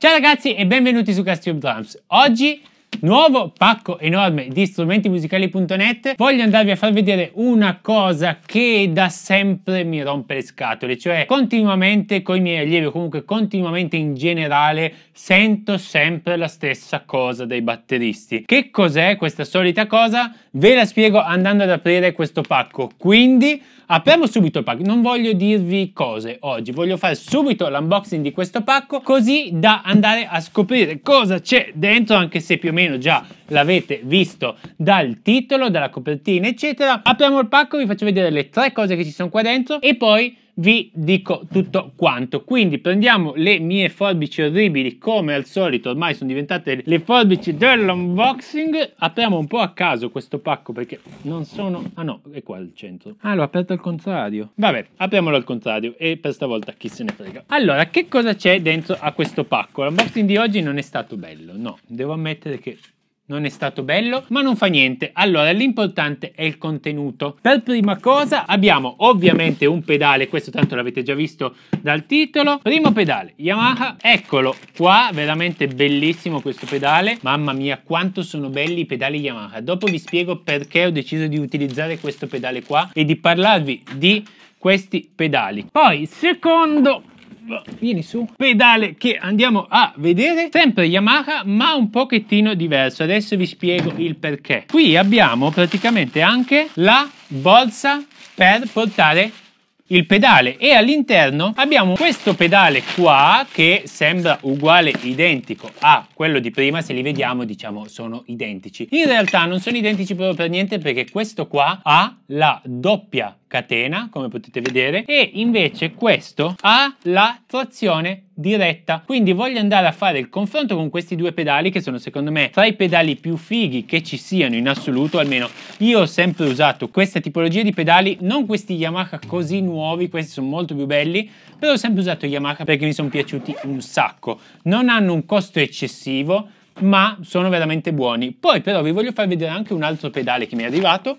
Ciao ragazzi e benvenuti su Castube Drums. Oggi nuovo pacco enorme di strumentimusicali.net voglio andarvi a far vedere una cosa che da sempre mi rompe le scatole cioè continuamente con i miei allievi o comunque continuamente in generale sento sempre la stessa cosa dai batteristi. Che cos'è questa solita cosa? Ve la spiego andando ad aprire questo pacco. Quindi apriamo subito il pacco. Non voglio dirvi cose oggi voglio fare subito l'unboxing di questo pacco così da andare a scoprire cosa c'è dentro anche se più o meno già l'avete visto dal titolo dalla copertina eccetera apriamo il pacco vi faccio vedere le tre cose che ci sono qua dentro e poi vi dico tutto quanto. Quindi prendiamo le mie forbici orribili come al solito, ormai sono diventate le forbici dell'unboxing. Apriamo un po' a caso questo pacco perché non sono... Ah no, è qua il centro. Ah, l'ho aperto al contrario. Vabbè, apriamolo al contrario e per stavolta chi se ne frega. Allora, che cosa c'è dentro a questo pacco? L'unboxing di oggi non è stato bello, no, devo ammettere che non è stato bello, ma non fa niente. Allora, l'importante è il contenuto. Per prima cosa abbiamo ovviamente un pedale, questo tanto l'avete già visto dal titolo. Primo pedale, Yamaha, eccolo qua, veramente bellissimo questo pedale. Mamma mia, quanto sono belli i pedali Yamaha. Dopo vi spiego perché ho deciso di utilizzare questo pedale qua e di parlarvi di questi pedali. Poi, secondo vieni su. pedale che andiamo a vedere. Sempre Yamaha ma un pochettino diverso. Adesso vi spiego il perché. Qui abbiamo praticamente anche la bolsa per portare il pedale. E all'interno abbiamo questo pedale qua che sembra uguale identico a quello di prima. Se li vediamo diciamo sono identici. In realtà non sono identici proprio per niente perché questo qua ha la doppia catena come potete vedere e invece questo ha la trazione diretta. Quindi voglio andare a fare il confronto con questi due pedali che sono secondo me tra i pedali più fighi che ci siano in assoluto almeno io ho sempre usato questa tipologia di pedali non questi Yamaha così nuovi questi sono molto più belli però ho sempre usato Yamaha perché mi sono piaciuti un sacco. Non hanno un costo eccessivo ma sono veramente buoni. Poi però vi voglio far vedere anche un altro pedale che mi è arrivato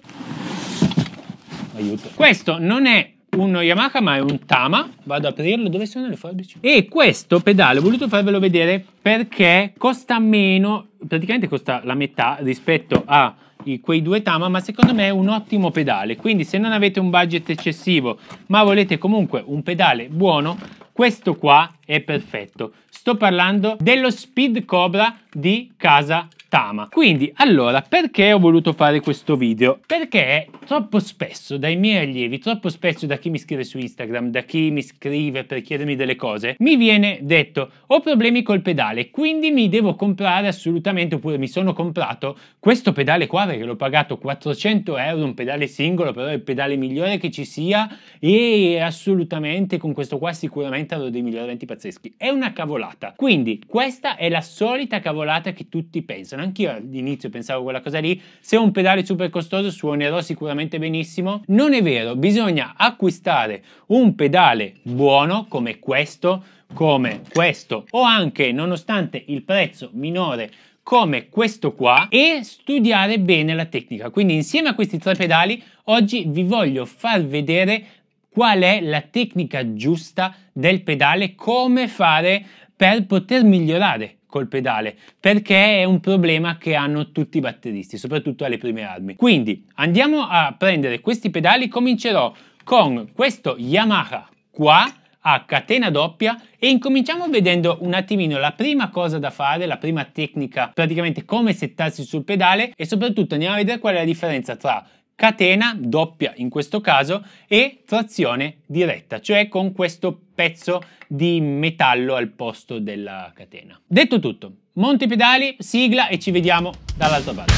aiuto. Questo non è uno Yamaha ma è un Tama. Vado ad aprirlo dove sono le forbici? E questo pedale ho voluto farvelo vedere perché costa meno praticamente costa la metà rispetto a quei due Tama ma secondo me è un ottimo pedale. Quindi se non avete un budget eccessivo ma volete comunque un pedale buono questo qua è perfetto sto parlando dello Speed Cobra di casa Tama. Quindi, allora, perché ho voluto fare questo video? Perché troppo spesso dai miei allievi, troppo spesso da chi mi scrive su Instagram, da chi mi scrive per chiedermi delle cose, mi viene detto ho problemi col pedale, quindi mi devo comprare assolutamente, oppure mi sono comprato questo pedale qua perché l'ho pagato 400 euro, un pedale singolo, però è il pedale migliore che ci sia e assolutamente con questo qua sicuramente avrò dei miglioramenti pazzeschi. È una cavolata. Quindi questa è la solita cavolata che tutti pensano anch'io all'inizio pensavo quella cosa lì, se ho un pedale super costoso suonerò sicuramente benissimo. Non è vero, bisogna acquistare un pedale buono come questo, come questo o anche nonostante il prezzo minore come questo qua e studiare bene la tecnica. Quindi insieme a questi tre pedali oggi vi voglio far vedere qual è la tecnica giusta del pedale, come fare per poter migliorare col pedale perché è un problema che hanno tutti i batteristi soprattutto alle prime armi. Quindi andiamo a prendere questi pedali comincerò con questo Yamaha qua a catena doppia e incominciamo vedendo un attimino la prima cosa da fare, la prima tecnica, praticamente come settarsi sul pedale e soprattutto andiamo a vedere qual è la differenza tra catena doppia in questo caso e trazione diretta, cioè con questo pezzo di metallo al posto della catena. Detto tutto, monti pedali, sigla e ci vediamo dall'altra parte.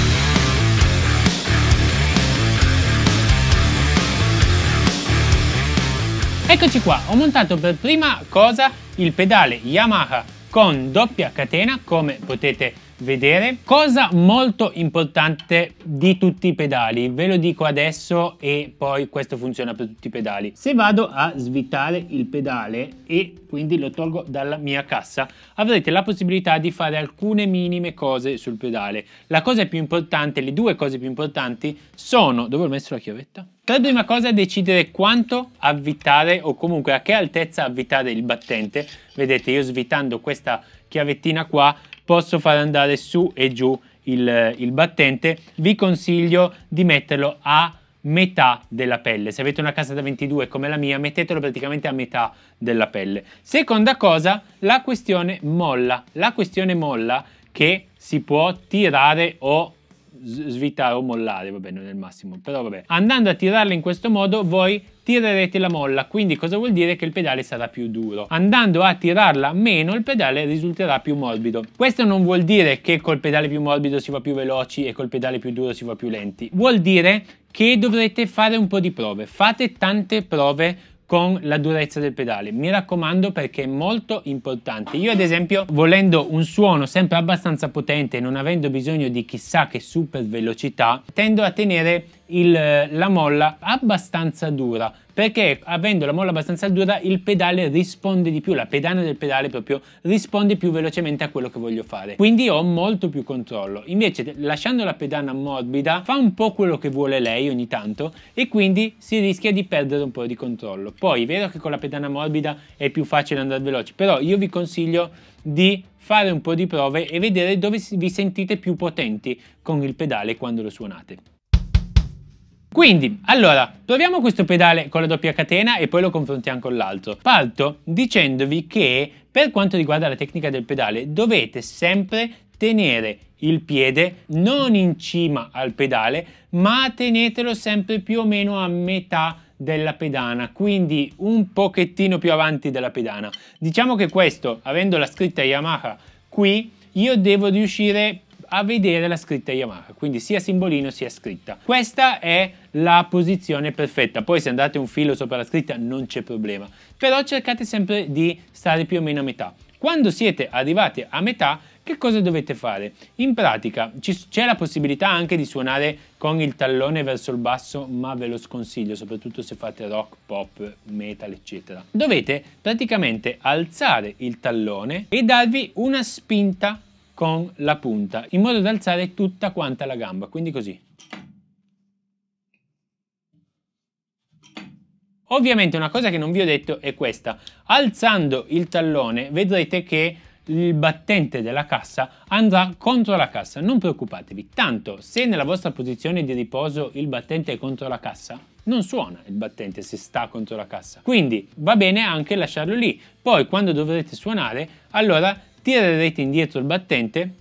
Eccoci qua, ho montato per prima cosa il pedale Yamaha con doppia catena come potete vedere. Cosa molto importante di tutti i pedali, ve lo dico adesso e poi questo funziona per tutti i pedali. Se vado a svitare il pedale e quindi lo tolgo dalla mia cassa, avrete la possibilità di fare alcune minime cose sul pedale. La cosa più importante, le due cose più importanti sono... Dove ho messo la chiavetta? Per prima cosa decidere quanto avvitare o comunque a che altezza avvitare il battente. Vedete io svitando questa chiavettina qua posso far andare su e giù il, il battente. Vi consiglio di metterlo a metà della pelle. Se avete una casa da 22 come la mia, mettetelo praticamente a metà della pelle. Seconda cosa, la questione molla. La questione molla che si può tirare o svitare o mollare, vabbè non è il massimo, però vabbè. Andando a tirarla in questo modo voi tirerete la molla, quindi cosa vuol dire che il pedale sarà più duro. Andando a tirarla meno il pedale risulterà più morbido. Questo non vuol dire che col pedale più morbido si va più veloci e col pedale più duro si va più lenti. Vuol dire che dovrete fare un po' di prove. Fate tante prove con la durezza del pedale. Mi raccomando perché è molto importante. Io ad esempio volendo un suono sempre abbastanza potente non avendo bisogno di chissà che super velocità tendo a tenere il, la molla abbastanza dura perché avendo la molla abbastanza dura il pedale risponde di più, la pedana del pedale proprio risponde più velocemente a quello che voglio fare. Quindi ho molto più controllo. Invece lasciando la pedana morbida fa un po' quello che vuole lei ogni tanto e quindi si rischia di perdere un po' di controllo. Poi è vero che con la pedana morbida è più facile andare veloci, però io vi consiglio di fare un po' di prove e vedere dove vi sentite più potenti con il pedale quando lo suonate. Quindi, allora, proviamo questo pedale con la doppia catena e poi lo confrontiamo con l'altro. Parto dicendovi che per quanto riguarda la tecnica del pedale dovete sempre tenere il piede non in cima al pedale ma tenetelo sempre più o meno a metà della pedana quindi un pochettino più avanti della pedana diciamo che questo avendo la scritta Yamaha qui io devo riuscire a vedere la scritta Yamaha, quindi sia simbolino sia scritta. Questa è la posizione perfetta, poi se andate un filo sopra la scritta non c'è problema, però cercate sempre di stare più o meno a metà. Quando siete arrivati a metà, che cosa dovete fare? In pratica c'è la possibilità anche di suonare con il tallone verso il basso, ma ve lo sconsiglio, soprattutto se fate rock, pop, metal, eccetera. Dovete praticamente alzare il tallone e darvi una spinta con la punta in modo da alzare tutta quanta la gamba, quindi così. Ovviamente una cosa che non vi ho detto è questa, alzando il tallone vedrete che il battente della cassa andrà contro la cassa, non preoccupatevi, tanto se nella vostra posizione di riposo il battente è contro la cassa, non suona il battente se sta contro la cassa, quindi va bene anche lasciarlo lì, poi quando dovrete suonare allora tirerete indietro il battente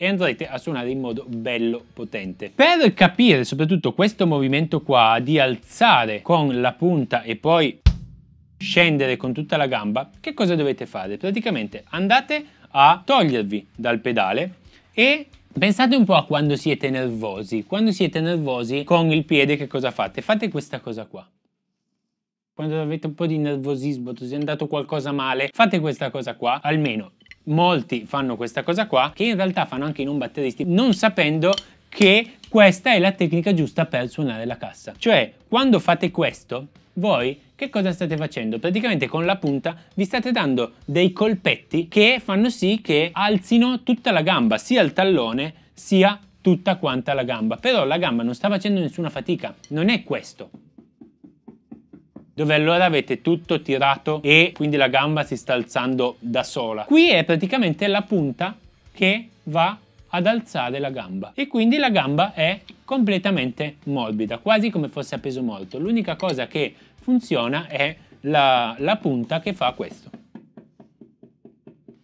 e andrete a suonare in modo bello potente. Per capire soprattutto questo movimento qua di alzare con la punta e poi scendere con tutta la gamba, che cosa dovete fare? Praticamente andate a togliervi dal pedale e pensate un po' a quando siete nervosi. Quando siete nervosi con il piede che cosa fate? Fate questa cosa qua quando avete un po' di nervosismo, ti è andato qualcosa male, fate questa cosa qua, almeno molti fanno questa cosa qua, che in realtà fanno anche i non batteristi, non sapendo che questa è la tecnica giusta per suonare la cassa. Cioè, quando fate questo, voi che cosa state facendo? Praticamente con la punta vi state dando dei colpetti che fanno sì che alzino tutta la gamba, sia il tallone sia tutta quanta la gamba. Però la gamba non sta facendo nessuna fatica, non è questo dove allora avete tutto tirato e quindi la gamba si sta alzando da sola. Qui è praticamente la punta che va ad alzare la gamba e quindi la gamba è completamente morbida, quasi come fosse a peso morto. L'unica cosa che funziona è la, la punta che fa questo.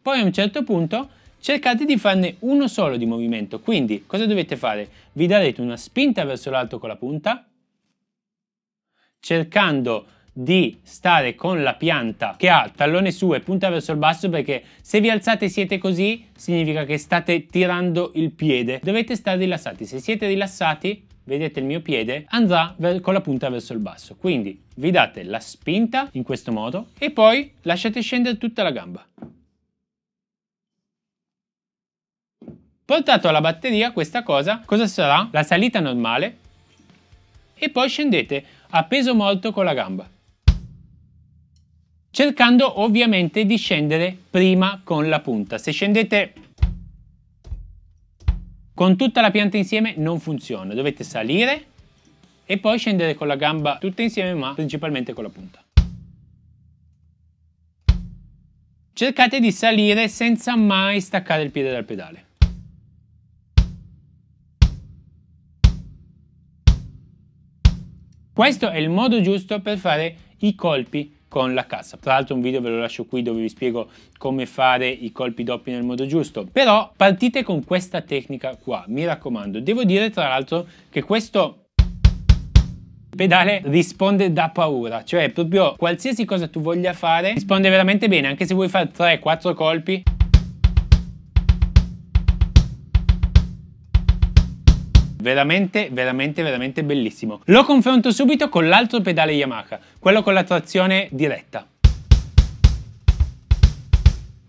Poi a un certo punto cercate di farne uno solo di movimento, quindi cosa dovete fare? Vi darete una spinta verso l'alto con la punta, cercando di stare con la pianta che ha tallone su e punta verso il basso perché se vi alzate e siete così significa che state tirando il piede. Dovete stare rilassati. Se siete rilassati, vedete il mio piede, andrà con la punta verso il basso. Quindi vi date la spinta in questo modo e poi lasciate scendere tutta la gamba. Portato alla batteria questa cosa, cosa sarà? La salita normale e poi scendete a peso molto con la gamba cercando ovviamente di scendere prima con la punta. Se scendete con tutta la pianta insieme non funziona, dovete salire e poi scendere con la gamba tutta insieme ma principalmente con la punta. cercate di salire senza mai staccare il piede dal pedale. Questo è il modo giusto per fare i colpi con la cassa. Tra l'altro un video ve lo lascio qui dove vi spiego come fare i colpi doppi nel modo giusto. Però partite con questa tecnica qua, mi raccomando. Devo dire tra l'altro che questo pedale risponde da paura, cioè proprio qualsiasi cosa tu voglia fare risponde veramente bene, anche se vuoi fare 3-4 colpi veramente veramente veramente bellissimo lo confronto subito con l'altro pedale Yamaha quello con la trazione diretta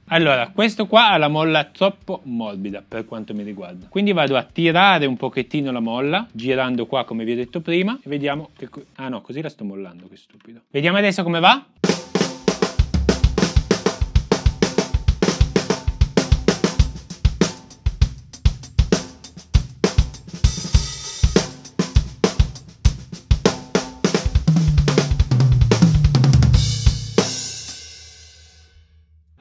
allora, questo qua ha la molla troppo morbida per quanto mi riguarda. Quindi vado a tirare un pochettino la molla, girando qua come vi ho detto prima, e vediamo che... Ah no, così la sto mollando, che stupido. Vediamo adesso come va.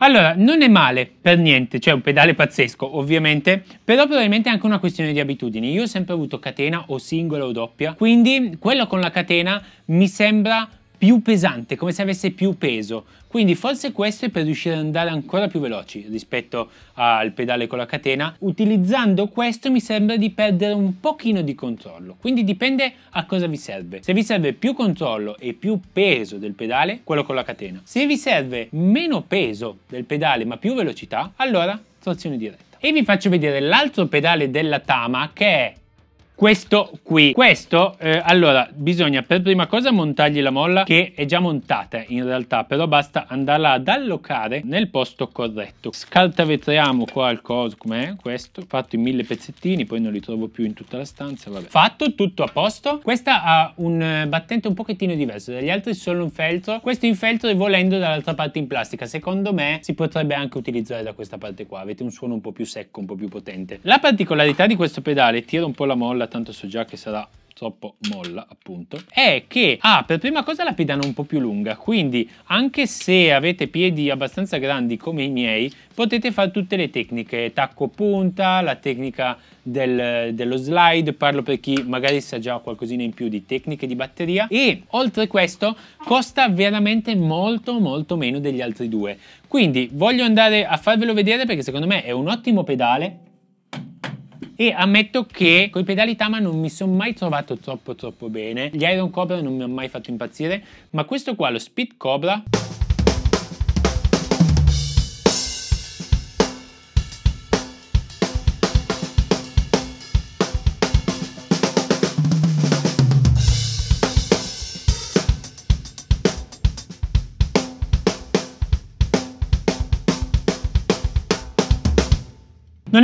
Allora, non è male per niente, cioè un pedale pazzesco ovviamente, però probabilmente è anche una questione di abitudini. Io ho sempre avuto catena o singola o doppia, quindi quello con la catena mi sembra più pesante, come se avesse più peso. Quindi forse questo è per riuscire ad andare ancora più veloci rispetto al pedale con la catena. Utilizzando questo mi sembra di perdere un pochino di controllo. Quindi dipende a cosa vi serve. Se vi serve più controllo e più peso del pedale, quello con la catena. Se vi serve meno peso del pedale ma più velocità, allora trazione diretta. E vi faccio vedere l'altro pedale della Tama che è questo qui. Questo, eh, allora, bisogna per prima cosa montargli la molla che è già montata in realtà, però basta andarla ad allocare nel posto corretto. Scaltavetriamo qua il coso, com'è questo, fatto in mille pezzettini, poi non li trovo più in tutta la stanza, vabbè. Fatto, tutto a posto. Questa ha un eh, battente un pochettino diverso, dagli altri solo un feltro. Questo in feltro e volendo dall'altra parte in plastica. Secondo me si potrebbe anche utilizzare da questa parte qua, avete un suono un po' più secco, un po' più potente. La particolarità di questo pedale, tiro un po' la molla, tanto so già che sarà troppo molla appunto. È che ha per prima cosa la pedana un po' più lunga quindi anche se avete piedi abbastanza grandi come i miei potete fare tutte le tecniche tacco punta la tecnica del, dello slide parlo per chi magari sa già qualcosina in più di tecniche di batteria e oltre questo costa veramente molto molto meno degli altri due. Quindi voglio andare a farvelo vedere perché secondo me è un ottimo pedale e ammetto che con i pedali Tama non mi sono mai trovato troppo troppo bene. Gli Iron Cobra non mi hanno mai fatto impazzire ma questo qua lo Speed Cobra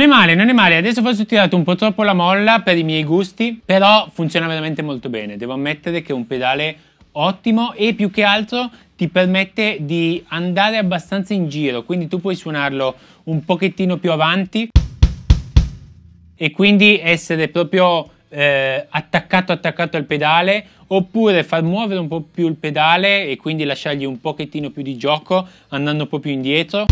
Non è male, non è male. Adesso forse ho tirato un po' troppo la molla per i miei gusti, però funziona veramente molto bene. Devo ammettere che è un pedale ottimo e più che altro ti permette di andare abbastanza in giro, quindi tu puoi suonarlo un pochettino più avanti e quindi essere proprio eh, attaccato attaccato al pedale oppure far muovere un po' più il pedale e quindi lasciargli un pochettino più di gioco andando un po' più indietro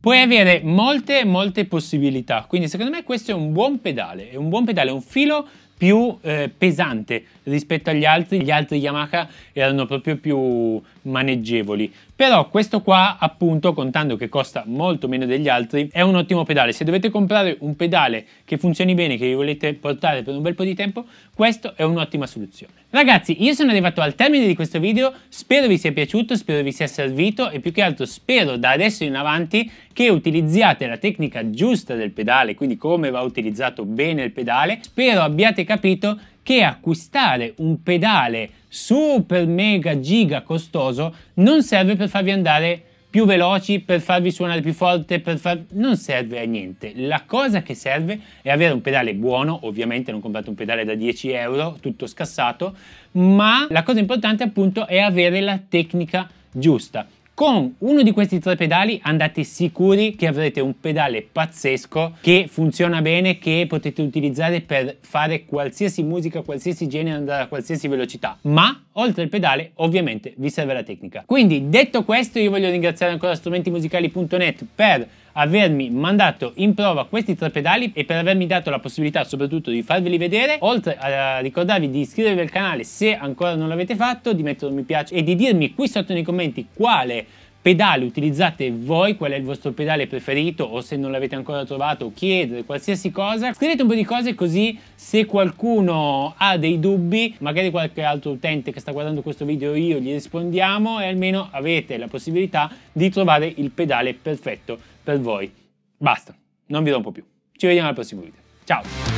puoi avere molte molte possibilità. Quindi secondo me questo è un buon pedale. È un buon pedale un filo più eh, pesante rispetto agli altri. Gli altri Yamaha erano proprio più maneggevoli. Però questo qua appunto contando che costa molto meno degli altri è un ottimo pedale. Se dovete comprare un pedale che funzioni bene che vi volete portare per un bel po' di tempo questo è un'ottima soluzione. Ragazzi io sono arrivato al termine di questo video. Spero vi sia piaciuto spero vi sia servito e più che altro spero da adesso in avanti che utilizziate la tecnica giusta del pedale quindi come va utilizzato bene il pedale. Spero abbiate capito che acquistare un pedale super mega giga costoso non serve per farvi andare più veloci, per farvi suonare più forte, per far... non serve a niente. La cosa che serve è avere un pedale buono, ovviamente non comprate un pedale da 10 euro, tutto scassato, ma la cosa importante appunto è avere la tecnica giusta. Con uno di questi tre pedali andate sicuri che avrete un pedale pazzesco che funziona bene, che potete utilizzare per fare qualsiasi musica, qualsiasi genere, andare a qualsiasi velocità. Ma oltre al pedale ovviamente vi serve la tecnica. Quindi detto questo io voglio ringraziare ancora strumentimusicali.net per avermi mandato in prova questi tre pedali e per avermi dato la possibilità soprattutto di farveli vedere, oltre a ricordarvi di iscrivervi al canale se ancora non l'avete fatto, di mettere un mi piace e di dirmi qui sotto nei commenti quale pedale utilizzate voi, qual è il vostro pedale preferito o se non l'avete ancora trovato chiedere qualsiasi cosa. Scrivete un po' di cose così se qualcuno ha dei dubbi, magari qualche altro utente che sta guardando questo video io gli rispondiamo e almeno avete la possibilità di trovare il pedale perfetto per voi. Basta, non vi rompo più. Ci vediamo al prossimo video. Ciao!